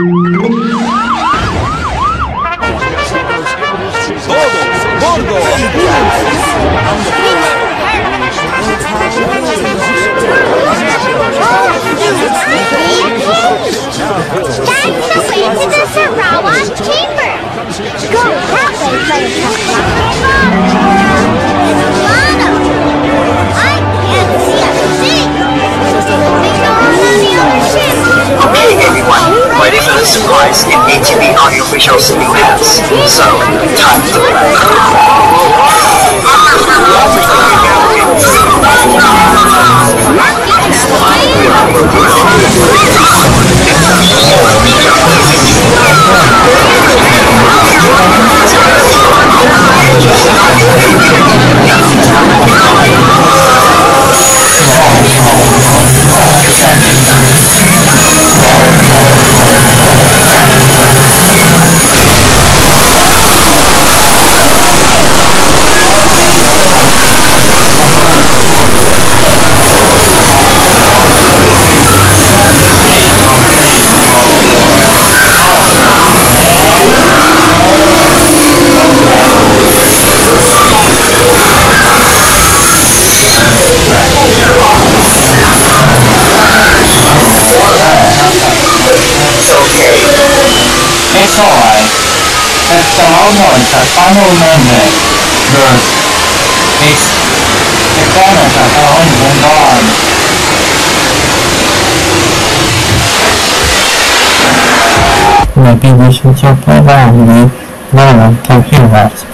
That's the way to the Sarawak Chamber. Go that way, Buttercup. Surprise in ATV Audiovisual's new hands. So, time sai, että aloita sanomamme myös, miksi se kannattaa on mun vaan. Mä pidin sinut jopa väärin, niin mä olen tämän hyvät.